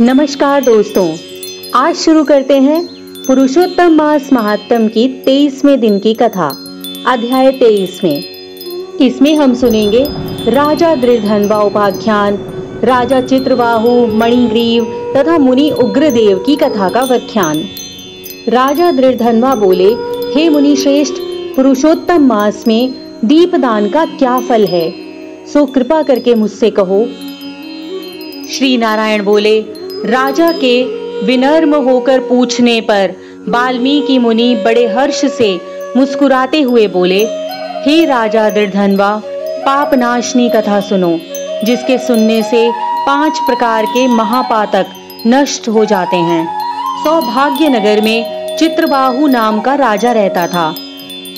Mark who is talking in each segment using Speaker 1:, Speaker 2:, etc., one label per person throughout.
Speaker 1: नमस्कार दोस्तों, आज शुरू करते हैं पुरुषोत्तम मास महात्म की तेईसवें दिन की कथा, अध्याय तेईस में इसमें हम सुनेंगे राजा दृढ़धनवा उपाख्यान, राजा चित्रबाहु, मणिग्रीव तथा मुनि उग्रदेव की कथा का व्याख्यान। राजा दृढ़धनवा बोले, हे मुनि श्रेष्ठ पुरुषोत्तम मास में दीपदान का क्या फल है? सो कृपा करके मुझसे कहो। श्री नारायण बोले राजा के विनर्म होकर पूछने पर वाल्मीकि मुनि बड़े हर्ष से मुस्कुराते हुए बोले, हे राजा दृढ़धनवा पाप नाशनी कथा सुनो, जिसके सुनने से पाँच प्रकार के महापातक नष्ट हो जाते हैं। सौभाग्य नगर में चित्रबाहु नाम का राजा रहता था।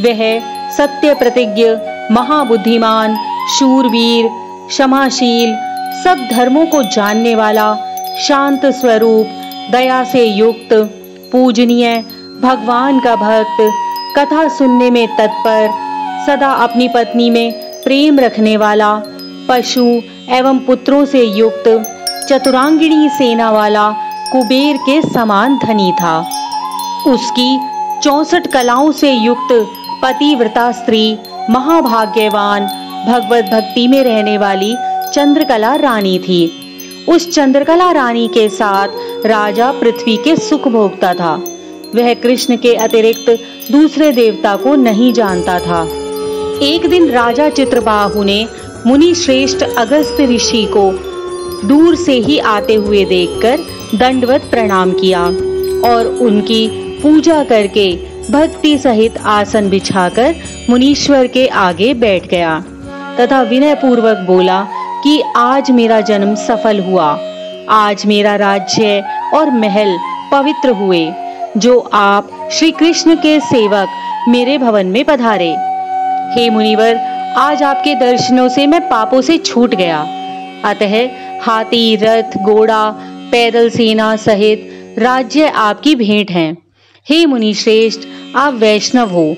Speaker 1: वह सत्य प्रतिज्ञ, महाबुद्धिमान, शूरवीर, क्षमाशील, सब धर्मों को जानने वाला शांत स्वरूप, दया से युक्त, पूजनीय, भगवान का भक्त, कथा सुनने में तत्पर, सदा अपनी पत्नी में प्रेम रखने वाला, पशु एवं पुत्रों से युक्त, चतुरांगिणी सेना वाला कुबेर के समान धनी था। उसकी चौसठ कलाओं से युक्त पतिव्रता स्त्री, महाभाग्यवान, भगवत भक्ति में रहने वाली चंद्रकला रानी थी। उस चंद्रकला रानी के साथ राजा पृथ्वी के सुख भोगता था। वह कृष्ण के अतिरिक्त दूसरे देवता को नहीं जानता था। एक दिन राजा चित्रबाहु ने मुनि श्रेष्ठ अगस्त ऋषि को दूर से ही आते हुए देखकर दंडवत प्रणाम किया और उनकी पूजा करके भक्ति सहित आसन बिछाकर मुनीश्वर के आगे बैठ गया। तथा विनय पूर्वक बोला कि आज मेरा जन्म सफल हुआ। आज मेरा राज्य और महल पवित्र हुए, जो आप श्री कृष्ण के सेवक मेरे भवन में पधारे। हे मुनिवर, आज आपके दर्शनों से मैं पापों से छूट गया। अतः हाथी, रथ, घोड़ा, पैदल सेना सहित राज्य आपकी भेंट है। हे मुनि श्रेष्ठ आप वैष्णव हो।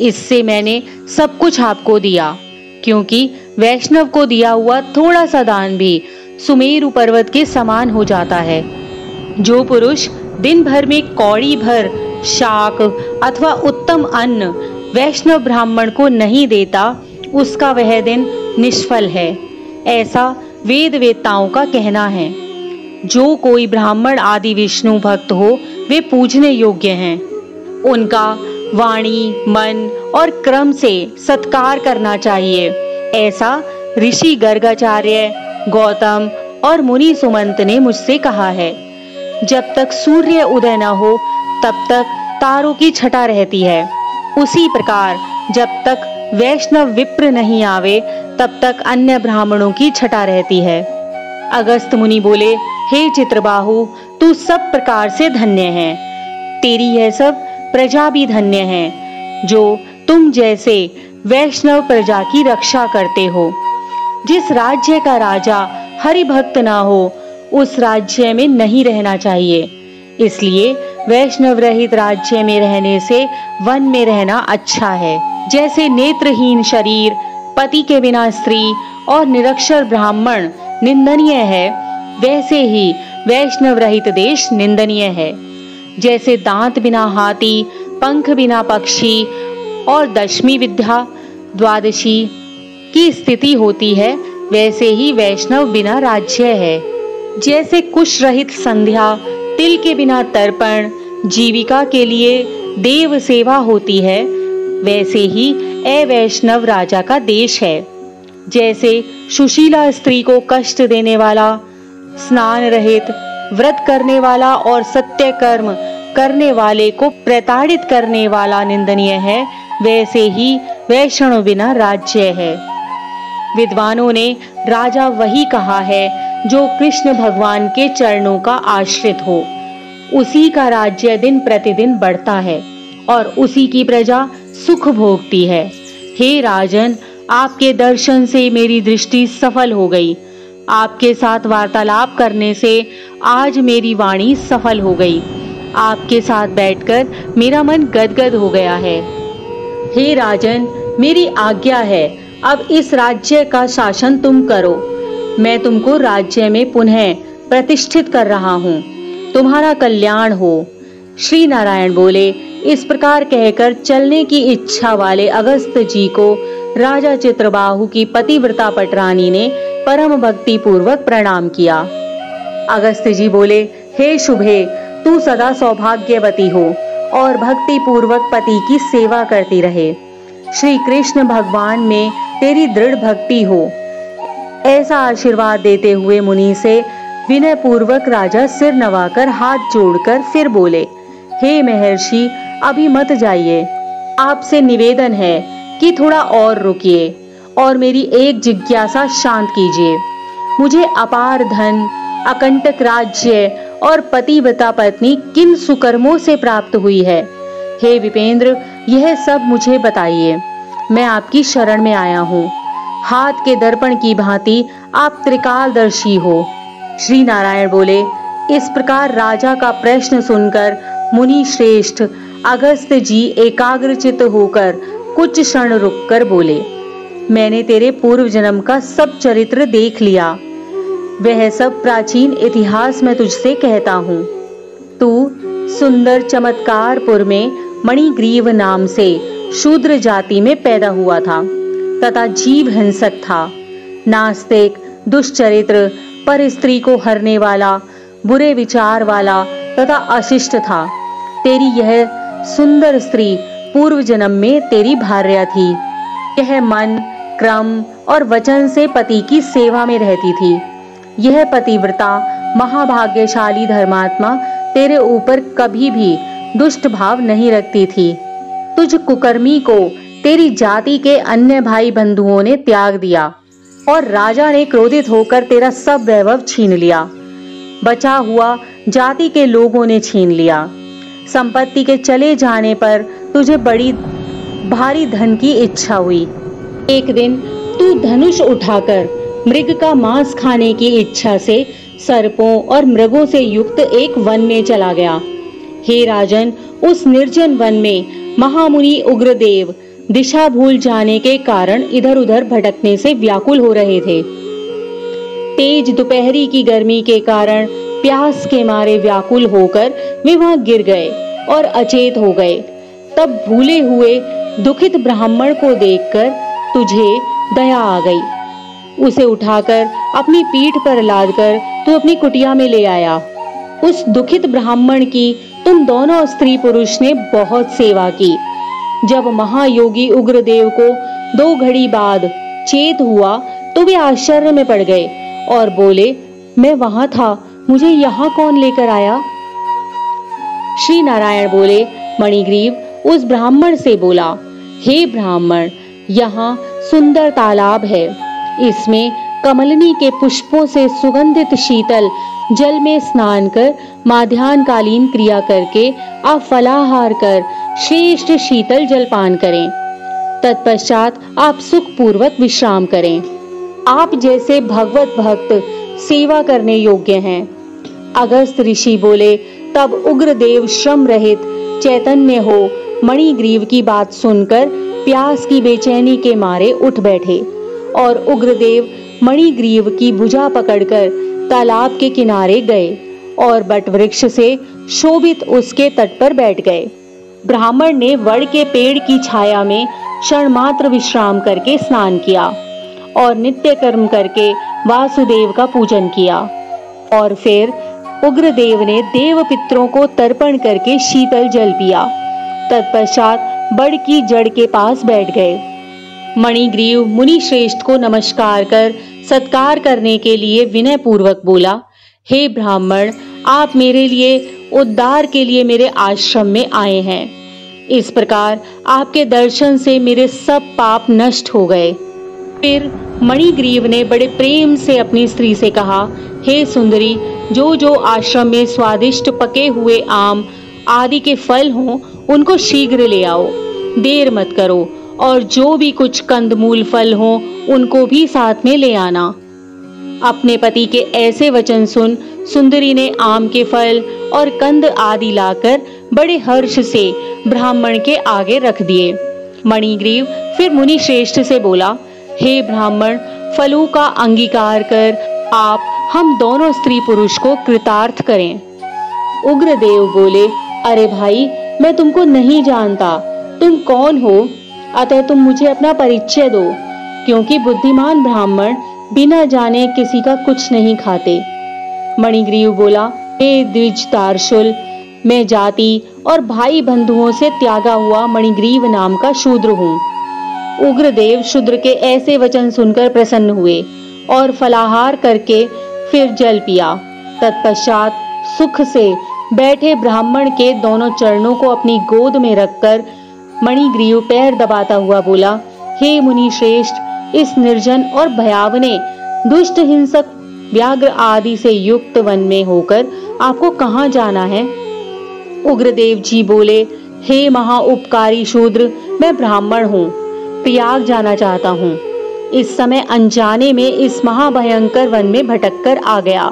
Speaker 1: इससे मैंने सब कुछ आपको दिया, क्योंकि वैष्णव को दिया हुआ थोड़ा सा दान भी सुमेरु पर्वत के समान हो जाता है। जो पुरुष दिन भर में कौड़ी भर, शाक अथवा उत्तम अन्न वैष्णव ब्राह्मण को नहीं देता, उसका वह दिन निष्फल है। ऐसा वेद वेताओं का कहना है। जो कोई ब्राह्मण आदि विष्णु भक्त हो, वे पूजने योग्य हैं। उनका वाणी, मन और क्रम से सत्कार करना चाहिए। ऐसा ऋषि गर्गाचार्य गौतम और मुनि सुमंत ने मुझसे कहा है। जब तक सूर्य उदय न हो, तब तक तारों की छटा रहती है। उसी प्रकार जब तक वैष्णव विप्र नहीं आवे, तब तक अन्य ब्राह्मणों की छटा रहती है। अगस्त मुनि बोले, हे चित्रबाहु, तू सब प्रकार से धन्य है। तेरी यह सब प्रजा भी धन्य है, जो तुम जैसे वैष्णव प्रजा की रक्षा करते हो। जिस राज्य का राजा हरि भक्त ना हो, उस राज्य में नहीं रहना चाहिए। इसलिए वैष्णव रहित राज्य में रहने से वन में रहना अच्छा है। जैसे नेत्रहीन शरीर, पति के बिना स्त्री और निरक्षर ब्राह्मण निंदनीय है, वैसे ही वैष्णव रहित देश निंदनीय है। जैसे दांत बिना हाथी, पंख बिना पक्षी और दशमी विद्या द्वादशी की स्थिति होती है, वैसे ही वैष्णव बिना राज्य है। जैसे कुश रहित संध्या, तिल के बिना तर्पण, जीविका के लिए देव सेवा होती है, वैसे ही अवैष्णव राजा का देश है। जैसे सुशीला स्त्री को कष्ट देने वाला, स्नान रहित, व्रत करने वाला और सत्य कर्म करने वाले को प्रताड़ित करने वाला निंदनीय है वैसे ही वैष्णव बिना राज्य है। विद्वानों ने राजा वही कहा है, जो कृष्ण भगवान के चरणों का आश्रित हो। उसी का राज्य दिन प्रतिदिन बढ़ता है और उसी की प्रजा सुख भोगती है। हे राजन, आपके दर्शन से मेरी दृष्टि सफल हो गई। आपके साथ वार्तालाप करने से आज मेरी वाणी सफल हो गई। आपके साथ बैठकर मेरा मन गदगद हो गया है। हे राजन, मेरी आज्ञा है, अब इस राज्य का शासन तुम करो। मैं तुमको राज्य में पुनः प्रतिष्ठित कर रहा हूँ। तुम्हारा कल्याण हो। श्री नारायण बोले, इस प्रकार कहकर चलने की इच्छा वाले अगस्त जी को राजा चित्रबाहु की पतिव्रता पटरानी ने परम भक्ति पूर्वक प्रणाम किया। अगस्त जी बोले, हे शुभे, तू सदा सौभाग्यवती हो। और भक्ति पूर्वक पति की सेवा करती रहे। श्री कृष्ण भगवान में तेरी दृढ़ भक्ति हो। ऐसा आशीर्वाद देते हुए मुनि से विनय पूर्वक राजा सिर नवाकर हाथ जोड़कर फिर बोले, हे महर्षि, अभी मत जाइए। आपसे निवेदन है कि थोड़ा और रुकिए और मेरी एक जिज्ञासा शांत कीजिए। मुझे अपार धन, अकंटक राज्य और पतिव्रता पत्नी किन सुकर्मों से प्राप्त हुई है? हे विपेंद्र, यह सब मुझे बताइए। मैं आपकी शरण में आया हूँ। हाथ के दर्पण की भांति आप त्रिकालदर्शी हो। श्री नारायण बोले, इस प्रकार राजा का प्रश्न सुनकर मुनि श्रेष्ठ अगस्त जी एकाग्रचित होकर कुछ क्षण रुककर बोले, मैंने तेरे पूर्व जन्म का सब चरित्र देख लिया। वह सब प्राचीन इतिहास में तुझसे कहता हूँ। तू सुंदर चमत्कारपुर में मणिग्रीव नाम से शूद्र जाति में पैदा हुआ था, तथा जीव हिंसक था। नास्तिक, दुष्चरित्र, पर स्त्री को हरने वाला, बुरे विचार वाला तथा अशिष्ट था। तेरी यह सुंदर स्त्री पूर्व जन्म में तेरी भार्या थी। यह मन, क्रम और वचन से पति की सेवा में रहती थी। यह पतिव्रता महाभाग्यशाली धर्मात्मा तेरे ऊपर कभी भी दुष्ट भाव नहीं रखती थी। तुझ कुकर्मी को तेरी जाति के अन्य भाई बंधुओं ने त्याग दिया और राजा ने क्रोधित होकर तेरा सब वैभव छीन लिया। बचा हुआ जाति के लोगों ने छीन लिया। संपत्ति के चले जाने पर तुझे बड़ी भारी धन की इच्छा हुई। एक दिन तू धनुष उठाकर मृग का मांस खाने की इच्छा से सर्पों और मृगों से युक्त एक वन में चला गया। हे राजन, उस निर्जन वन में महामुनि उग्रदेव दिशा भूल जाने के कारण इधर उधर भटकने से व्याकुल हो रहे थे। तेज दोपहरी की गर्मी के कारण प्यास के मारे व्याकुल होकर वे वहाँ गिर गए और अचेत हो गए। तब भूले हुए दुखित ब्राह्मण को देखकर तुझे दया आ गई। उसे उठाकर अपनी पीठ पर लादकर तू अपनी कुटिया में ले आया। उस दुखित ब्राह्मण की, तुम दोनों स्त्री पुरुष ने बहुत सेवा की। जब महायोगी उग्रदेव को दो घड़ी बाद चेत हुआ तो वे आश्चर्य में पड़ गए और बोले, मैं वहाँ था, मुझे यहाँ कौन लेकर आया? श्री नारायण बोले, मणिग्रीव, उस ब्राह्मण से बोला, हे ब्राह्मण, यहाँ सुंदर तालाब है। इसमें कमलनी के पुष्पों से सुगंधित शीतल, जल में स्नान कर माध्यान कालीन क्रिया करके आप फलाहार कर, श्रेष्ठ शीतल जल पान करें। तत्पश्चात आप सुख पूर्वक विश्राम करें। आप जैसे भगवत भक्त सेवा करने योग्य हैं। अगस्त ऋषि बोले, तब उग्रदेव श्रम रहित चैतन्य हो। मणिग्रीव की बात सुनकर प्यास की बेचैनी के मारे उठ बैठे। और उग्रदेव मणिग्रीव की भुजा पकड़कर तालाब के किनारे गए और बट वृक्ष से शोभित उसके तट पर बैठ गए। ब्राह्मण ने वड़ के पेड़ की छाया में क्षण मात्र विश्राम करके स्नान किया और नित्य कर्म करके वासुदेव का पूजन किया और फिर उग्रदेव ने देव पित्रों को तर्पण करके शीतल जल पिया। तत्पश्चात बड़ की जड़ के पास बैठ गए। मणिग्रीव मुनि श्रेष्ठ को नमस्कार कर सत्कार करने के लिए विनय पूर्वक बोला, हे ब्राह्मण, आप मेरे लिए, उद्धार के लिए मेरे आश्रम में आए हैं। इस प्रकार आपके दर्शन से मेरे सब पाप नष्ट हो गए। फिर मणिग्रीव ने बड़े प्रेम से अपनी स्त्री से कहा, हे सुंदरी जो जो आश्रम में स्वादिष्ट पके हुए आम आदि के फल हों, उनको शीघ्र ले आओ। देर मत करो और जो भी कुछ कंदमूल फल हो, उनको भी साथ में ले आना। अपने पति के ऐसे वचन सुन, सुंदरी ने आम के फल और कंद आदि लाकर बड़े हर्ष से ब्राह्मण के आगे रख दिए। मणिग्रीव फिर मुनि श्रेष्ठ से बोला, हे ब्राह्मण, फलों का अंगीकार कर आप, हम दोनों स्त्री पुरुष को कृतार्थ करें। उग्रदेव बोले, अरे भाई, मैं तुमको नहीं जानता। तुम कौन हो? अतः तुम मुझे अपना परिचय दो, क्योंकि बुद्धिमान ब्राह्मण बिना जाने किसी का कुछ नहीं खाते। मणिग्रीव बोला, हे द्विज तारशुल, मैं जाति और भाई बंधुओं से त्यागा हुआ मणिग्रीव नाम का शूद्र हूँ। उग्रदेव शूद्र के ऐसे वचन सुनकर प्रसन्न हुए और फलाहार करके फिर जल पिया। तत्पश्चात सुख से बैठे ब्राह्मण के दोनों चरणों को अपनी गोद में रखकर मणिग्रीव पैर दबाता हुआ बोला, हे मुनि श्रेष्ठ इस निर्जन और भयावने, दुष्ट हिंसक, व्याघ्र आदि से युक्त वन में होकर आपको कहाँ जाना है? उग्रदेव जी बोले, हे महा उपकारी शूद्र, मैं ब्राह्मण हूँ प्रयाग जाना चाहता हूँ। इस समय अनजाने में इस महाभयंकर वन में भटक कर आ गया।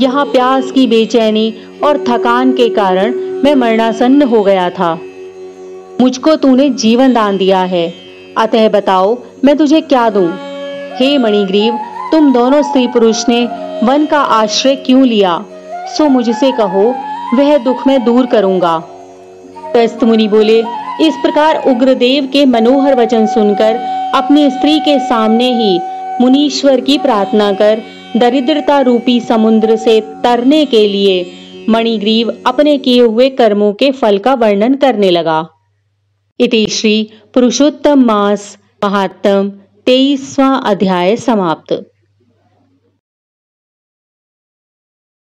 Speaker 1: यहाँ प्यास की बेचैनी और थकान के कारण मैं मरणासन्न हो गया था। मुझको तूने जीवन दान दिया है। अतः बताओ, मैं तुझे क्या दूँ? हे मणिग्रीव, तुम दोनों स्त्री पुरुष ने वन का आश्रय क्यों लिया? सो मुझसे कहो, वह दुख मैं दूर करूँगा। प्रस्त मुनि बोले, इस प्रकार उग्रदेव के मनोहर वचन सुनकर, अपनी स्त्री के सामने ही मुनीश्वर की प्रार्थना कर, दरिद्रता रूपी समुद्र से तरने के लिए मणिग्रीव अपने किए हुए कर्मों के फल का वर्णन करने लगा। इति श्री पुरुषोत्तम मास महात्म तेईसवा अध्याय समाप्त।